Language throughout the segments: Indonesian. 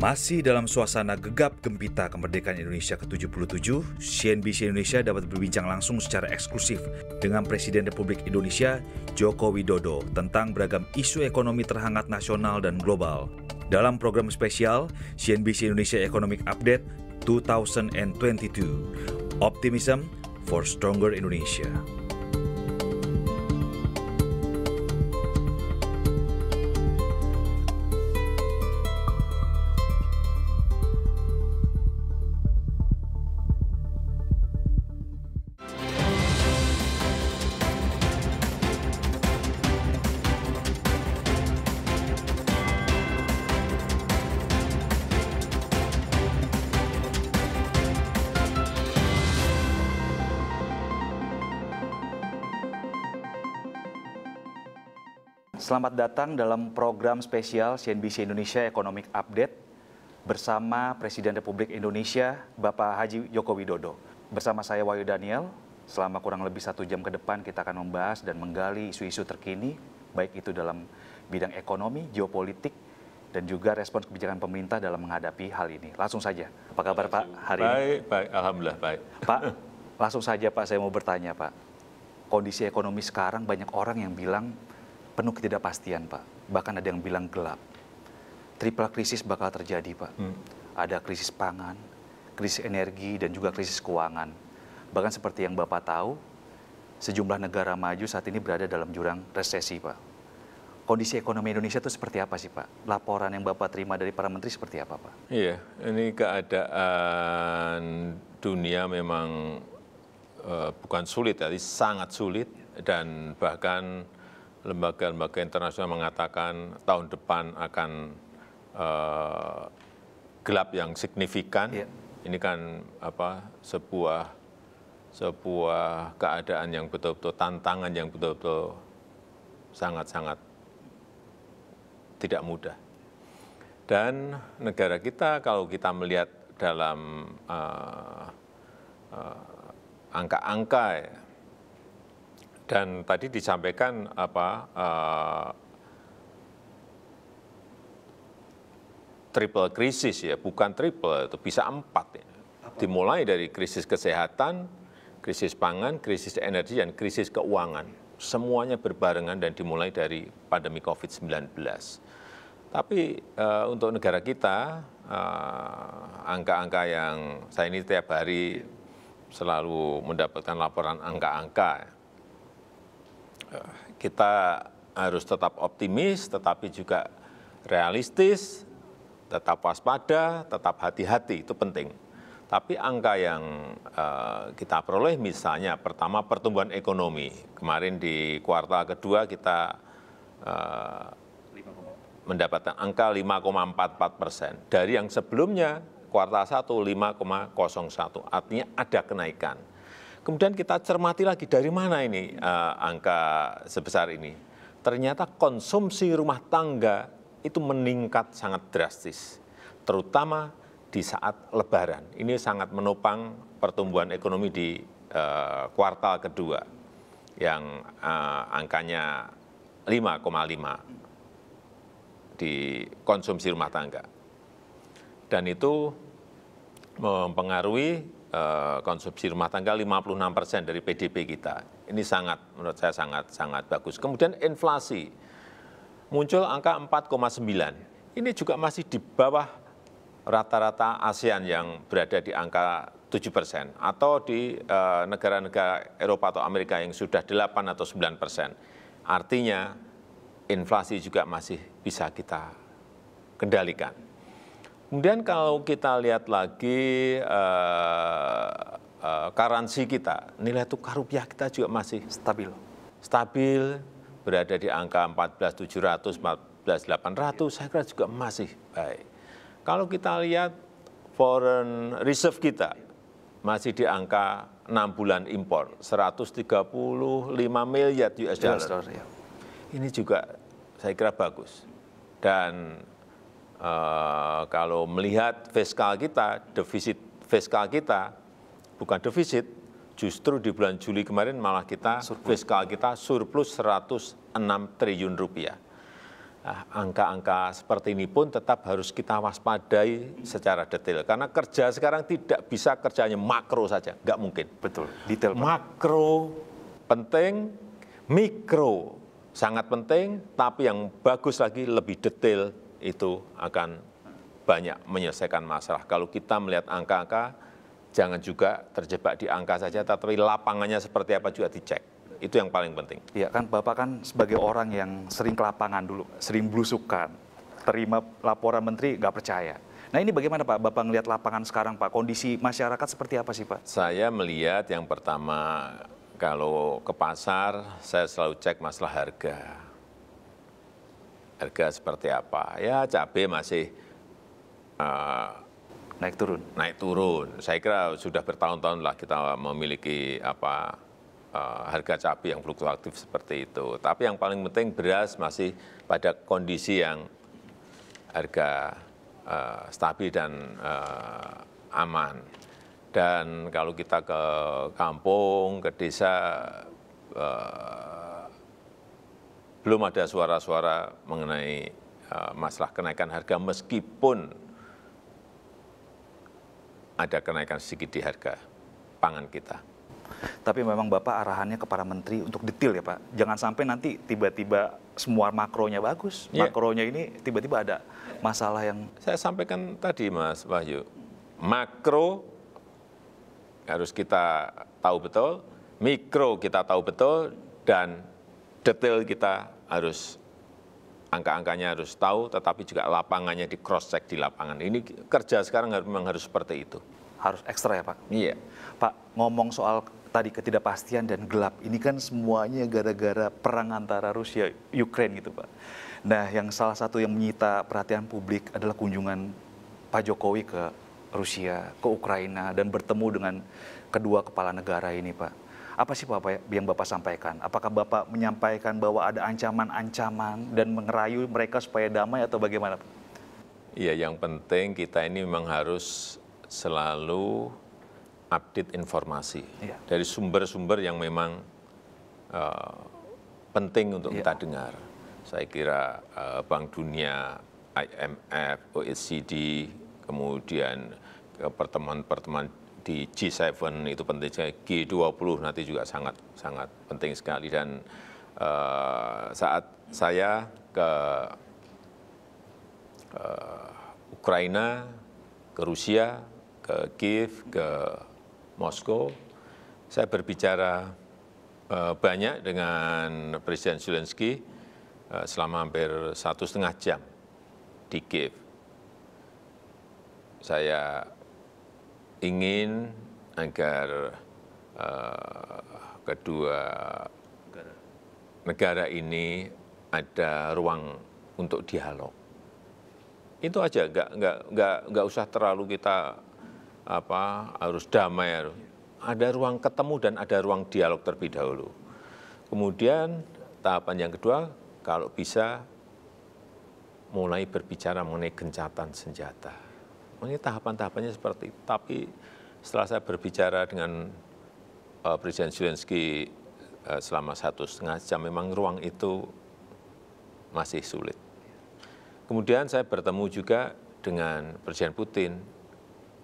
Masih dalam suasana gegap gempita kemerdekaan Indonesia ke-77, CNBC Indonesia dapat berbincang langsung secara eksklusif dengan Presiden Republik Indonesia Joko Widodo tentang beragam isu ekonomi terhangat nasional dan global. Dalam program spesial CNBC Indonesia Economic Update 2022, Optimism for Stronger Indonesia. Selamat datang dalam program spesial CNBC Indonesia Economic Update bersama Presiden Republik Indonesia Bapak Haji Joko Widodo. Bersama saya Wahyu Daniel, selama kurang lebih satu jam ke depan kita akan membahas dan menggali isu-isu terkini, baik itu dalam bidang ekonomi, geopolitik, dan juga respons kebijakan pemerintah dalam menghadapi hal ini. Langsung saja, apa kabar Pak hari baik, ini? Baik, baik, Alhamdulillah baik. Pak, langsung saja Pak saya mau bertanya Pak. Kondisi ekonomi sekarang banyak orang yang bilang penuh ketidakpastian Pak. Bahkan ada yang bilang gelap. Triple krisis bakal terjadi Pak. Hmm. Ada krisis pangan, krisis energi, dan juga krisis keuangan. Bahkan seperti yang Bapak tahu, sejumlah negara maju saat ini berada dalam jurang resesi Pak. Kondisi ekonomi Indonesia itu seperti apa sih Pak? Laporan yang Bapak terima dari para menteri seperti apa Pak? Iya, ini keadaan dunia memang uh, bukan sulit, tapi sangat sulit dan bahkan lembaga-lembaga internasional mengatakan tahun depan akan uh, gelap yang signifikan. Iya. Ini kan apa sebuah sebuah keadaan yang betul-betul tantangan yang betul-betul sangat-sangat tidak mudah. Dan negara kita kalau kita melihat dalam uh, uh, angka-angka ya, dan tadi disampaikan apa uh, triple krisis ya, bukan triple itu bisa empat ya. Dimulai dari krisis kesehatan, krisis pangan, krisis energi dan krisis keuangan. Semuanya berbarengan dan dimulai dari pandemi COVID-19. Tapi uh, untuk negara kita angka-angka uh, yang saya ini tiap hari selalu mendapatkan laporan angka-angka kita harus tetap optimis, tetapi juga realistis, tetap waspada, tetap hati-hati, itu penting. Tapi angka yang uh, kita peroleh misalnya pertama pertumbuhan ekonomi. Kemarin di kuartal kedua kita uh, mendapatkan angka 5,44 persen. Dari yang sebelumnya kuartal 1 5,01, artinya ada kenaikan. Kemudian kita cermati lagi dari mana ini uh, angka sebesar ini. Ternyata konsumsi rumah tangga itu meningkat sangat drastis, terutama di saat Lebaran. Ini sangat menopang pertumbuhan ekonomi di uh, kuartal kedua, yang uh, angkanya 5,5 di konsumsi rumah tangga. Dan itu mempengaruhi konsumsi rumah tangga 56 persen dari PDB kita. Ini sangat, menurut saya sangat sangat bagus. Kemudian inflasi muncul angka 4,9. Ini juga masih di bawah rata-rata ASEAN yang berada di angka 7 persen atau di eh, negara-negara Eropa atau Amerika yang sudah 8 atau 9 persen. Artinya inflasi juga masih bisa kita kendalikan. Kemudian kalau kita lihat lagi uh, uh, karansi kita, nilai tukar rupiah kita juga masih stabil. Stabil, berada di angka 14.700, 14.800, saya kira juga masih baik. Kalau kita lihat foreign reserve kita, masih di angka 6 bulan impor, 135 miliar US dollar. Ya. Ini juga saya kira bagus. Dan kalau melihat fiskal kita, defisit fiskal kita bukan defisit, justru di bulan Juli kemarin malah kita surplus. fiskal kita surplus 106 triliun rupiah. ah, angka-angka seperti ini pun tetap harus kita waspadai secara detail. Karena kerja sekarang tidak bisa kerjanya makro saja, nggak mungkin. Betul, detail. Makro penting, mikro sangat penting, tapi yang bagus lagi lebih detail itu akan banyak menyelesaikan masalah. Kalau kita melihat angka-angka, jangan juga terjebak di angka saja, tapi lapangannya seperti apa juga dicek. Itu yang paling penting. Ya kan Bapak kan sebagai orang yang sering ke lapangan dulu, sering belusukan, terima laporan menteri nggak percaya. Nah ini bagaimana Pak, Bapak ngelihat lapangan sekarang Pak, kondisi masyarakat seperti apa sih Pak? Saya melihat yang pertama, kalau ke pasar, saya selalu cek masalah harga. Harga seperti apa? Ya cabai masih uh, naik turun. Naik turun. Saya kira sudah bertahun-tahun lah kita memiliki apa uh, harga cabai yang fluktuatif seperti itu. Tapi yang paling penting beras masih pada kondisi yang harga uh, stabil dan uh, aman. Dan kalau kita ke kampung, ke desa, uh, belum ada suara-suara mengenai uh, masalah kenaikan harga meskipun ada kenaikan sedikit di harga pangan kita. Tapi memang Bapak arahannya kepada Menteri untuk detail ya Pak. Jangan sampai nanti tiba-tiba semua makronya bagus, yeah. makronya ini tiba-tiba ada masalah yang... Saya sampaikan tadi Mas Wahyu, makro harus kita tahu betul, mikro kita tahu betul, dan detail kita harus angka-angkanya harus tahu, tetapi juga lapangannya di cross check di lapangan. Ini kerja sekarang memang harus seperti itu. Harus ekstra ya Pak? Iya. Pak, ngomong soal tadi ketidakpastian dan gelap, ini kan semuanya gara-gara perang antara Rusia Ukraine gitu Pak. Nah, yang salah satu yang menyita perhatian publik adalah kunjungan Pak Jokowi ke Rusia, ke Ukraina, dan bertemu dengan kedua kepala negara ini Pak apa sih Bapak yang Bapak sampaikan? Apakah Bapak menyampaikan bahwa ada ancaman-ancaman dan mengerayu mereka supaya damai atau bagaimana? Iya, yang penting kita ini memang harus selalu update informasi ya. dari sumber-sumber yang memang uh, penting untuk ya. kita dengar. Saya kira uh, Bank Dunia, IMF, OECD, kemudian pertemuan-pertemuan di G7 itu penting sekali, G20 nanti juga sangat sangat penting sekali dan uh, saat saya ke uh, Ukraina, ke Rusia, ke Kiev, ke Moskow, saya berbicara uh, banyak dengan Presiden Zelensky uh, selama hampir satu setengah jam di Kiev. Saya ingin agar uh, kedua negara ini ada ruang untuk dialog. Itu aja, nggak, nggak, nggak, nggak usah terlalu kita apa harus damai. Ada ruang ketemu dan ada ruang dialog terlebih dahulu. Kemudian tahapan yang kedua, kalau bisa mulai berbicara mengenai gencatan senjata ini tahapan-tahapannya seperti itu. Tapi setelah saya berbicara dengan uh, Presiden Zelensky uh, selama satu setengah jam, memang ruang itu masih sulit. Kemudian saya bertemu juga dengan Presiden Putin,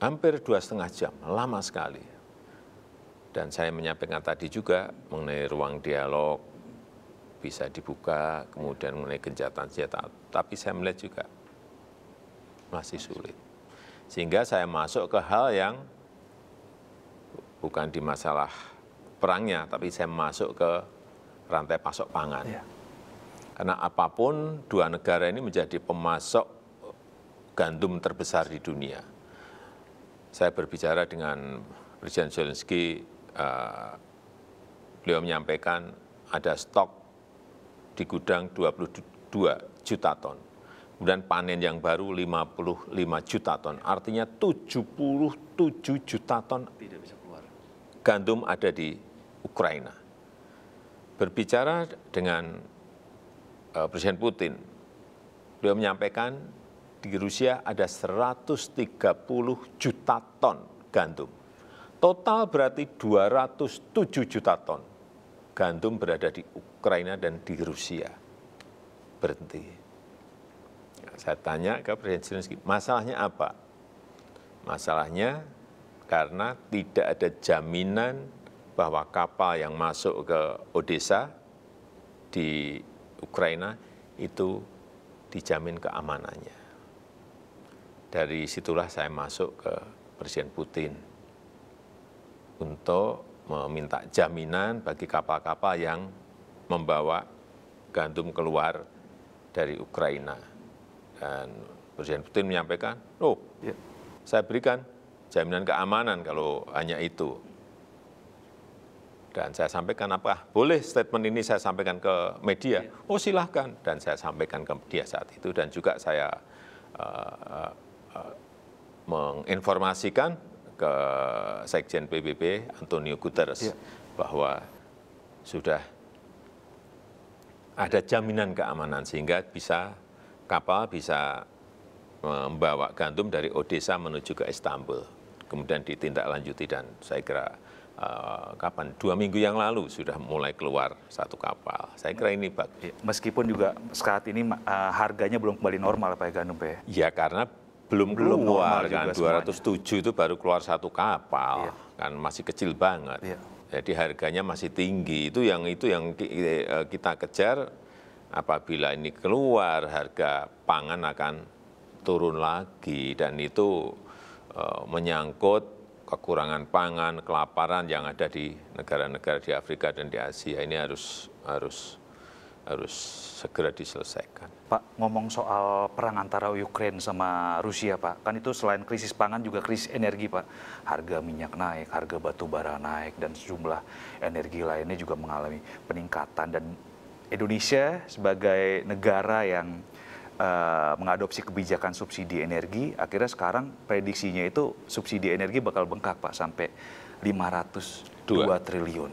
hampir dua setengah jam, lama sekali. Dan saya menyampaikan tadi juga mengenai ruang dialog bisa dibuka, kemudian mengenai gencatan senjata. Tapi saya melihat juga masih sulit. Sehingga saya masuk ke hal yang bukan di masalah perangnya, tapi saya masuk ke rantai pasok pangan. Ya. Karena apa pun dua negara ini menjadi pemasok gandum terbesar di dunia. Saya berbicara dengan Presiden Zelensky, uh, beliau menyampaikan ada stok di gudang 22 juta ton kemudian panen yang baru 55 juta ton, artinya 77 juta ton tidak bisa keluar. Gandum ada di Ukraina. Berbicara dengan uh, Presiden Putin, beliau menyampaikan di Rusia ada 130 juta ton gandum. Total berarti 207 juta ton gandum berada di Ukraina dan di Rusia. Berhenti saya tanya ke Presiden Zelensky, masalahnya apa? Masalahnya karena tidak ada jaminan bahwa kapal yang masuk ke Odessa di Ukraina itu dijamin keamanannya. Dari situlah saya masuk ke Presiden Putin untuk meminta jaminan bagi kapal-kapal yang membawa gandum keluar dari Ukraina. Dan Presiden Putin menyampaikan, oh, ya. saya berikan jaminan keamanan kalau hanya itu. Dan saya sampaikan apa? Boleh statement ini saya sampaikan ke media? Ya. Oh silahkan. Dan saya sampaikan ke media saat itu. Dan juga saya uh, uh, menginformasikan ke Sekjen PBB Antonio Guterres ya. bahwa sudah ada jaminan keamanan sehingga bisa kapal bisa membawa gandum dari Odessa menuju ke Istanbul. Kemudian ditindaklanjuti dan saya kira uh, kapan dua minggu yang lalu sudah mulai keluar satu kapal. Saya kira ini bagus. Ya, meskipun juga saat ini uh, harganya belum kembali normal Pak Gandum Pak ya? Ya karena belum, belum keluar kan 207 semuanya. itu baru keluar satu kapal iya. kan masih kecil banget iya. jadi harganya masih tinggi itu yang itu yang eh, kita kejar apabila ini keluar harga pangan akan turun lagi dan itu uh, menyangkut kekurangan pangan kelaparan yang ada di negara-negara di Afrika dan di Asia ini harus harus harus segera diselesaikan. Pak, ngomong soal perang antara Ukraina sama Rusia, Pak, kan itu selain krisis pangan juga krisis energi, Pak. Harga minyak naik, harga batu bara naik, dan sejumlah energi lainnya juga mengalami peningkatan. Dan Indonesia sebagai negara yang uh, mengadopsi kebijakan subsidi energi, akhirnya sekarang prediksinya itu subsidi energi bakal bengkak, Pak, sampai 502 Dua. triliun.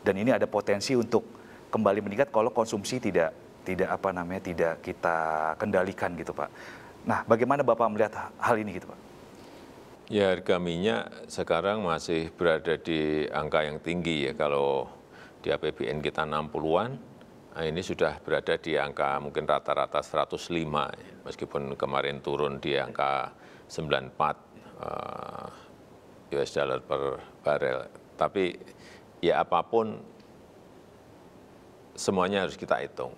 Dan ini ada potensi untuk kembali meningkat kalau konsumsi tidak tidak apa namanya tidak kita kendalikan gitu Pak. Nah, bagaimana Bapak melihat hal ini gitu Pak? Ya harga minyak sekarang masih berada di angka yang tinggi ya kalau di APBN kita 60-an, nah ini sudah berada di angka mungkin rata-rata 105 ya. meskipun kemarin turun di angka 94 uh, eh, US dollar per barel. Tapi ya apa pun semuanya harus kita hitung.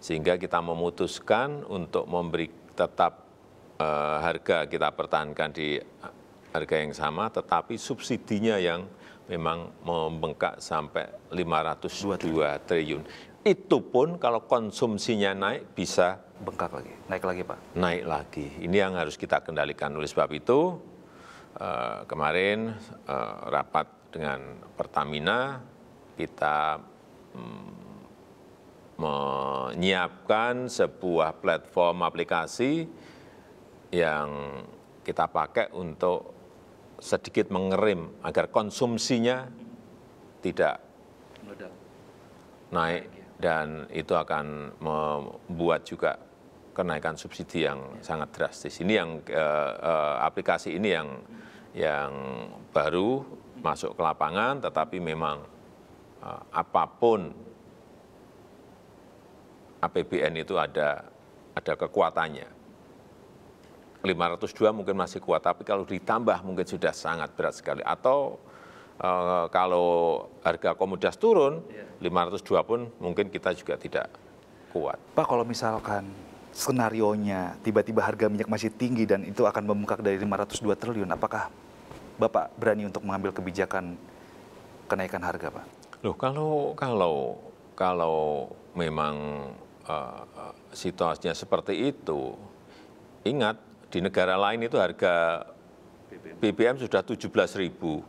Sehingga kita memutuskan untuk memberi tetap uh, harga kita pertahankan di harga yang sama, tetapi subsidinya yang memang membengkak sampai 502 triliun. Itu pun kalau konsumsinya naik bisa bengkak lagi, naik lagi Pak? Naik lagi. Ini yang harus kita kendalikan. Oleh sebab itu, uh, kemarin uh, rapat dengan Pertamina, kita um, menyiapkan sebuah platform aplikasi yang kita pakai untuk sedikit mengerim agar konsumsinya tidak naik dan itu akan membuat juga kenaikan subsidi yang sangat drastis. Ini yang eh, eh, aplikasi ini yang yang baru masuk ke lapangan, tetapi memang eh, apa pun apbn itu ada ada kekuatannya 502 mungkin masih kuat tapi kalau ditambah mungkin sudah sangat berat sekali atau uh, kalau harga komoditas turun 502 iya. pun mungkin kita juga tidak kuat. Pak kalau misalkan skenario nya tiba-tiba harga minyak masih tinggi dan itu akan membengkak dari 502 triliun, apakah Bapak berani untuk mengambil kebijakan kenaikan harga, Pak? Loh, kalau kalau kalau memang uh, situasinya seperti itu, ingat di negara lain itu harga BBM sudah 17 ribu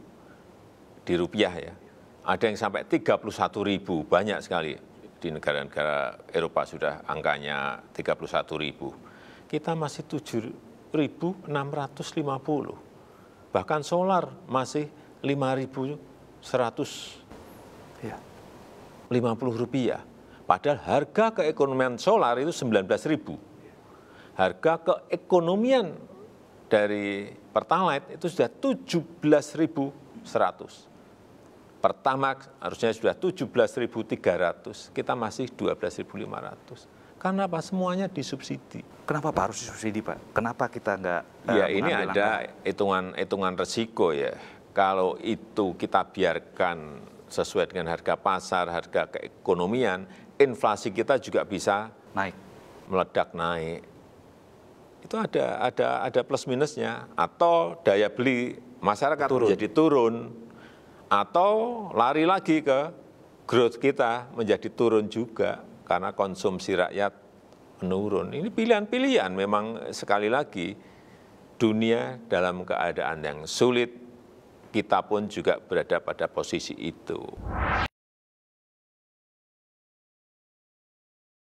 di rupiah ya. Ada yang sampai 31 ribu, banyak sekali di negara-negara Eropa sudah angkanya 31 ribu. Kita masih 7.650. Bahkan solar masih 5.150 ya. rupiah. Padahal harga keekonomian solar itu 19 ribu. Harga keekonomian dari Pertalite itu sudah 17.100. Pertama harusnya sudah 17.300, kita masih 12.500. Karena apa? Semuanya disubsidi. kenapa Pak harus subsidi Pak? Kenapa kita nggak eh, Ya ini ada langkah? hitungan hitungan resiko ya. Kalau itu kita biarkan sesuai dengan harga pasar, harga keekonomian, inflasi kita juga bisa naik. meledak naik. Itu ada ada ada plus minusnya atau daya beli masyarakat Turun. menjadi turun atau lari lagi ke growth kita menjadi turun juga karena konsumsi rakyat menurun. Ini pilihan-pilihan memang sekali lagi dunia dalam keadaan yang sulit kita pun juga berada pada posisi itu.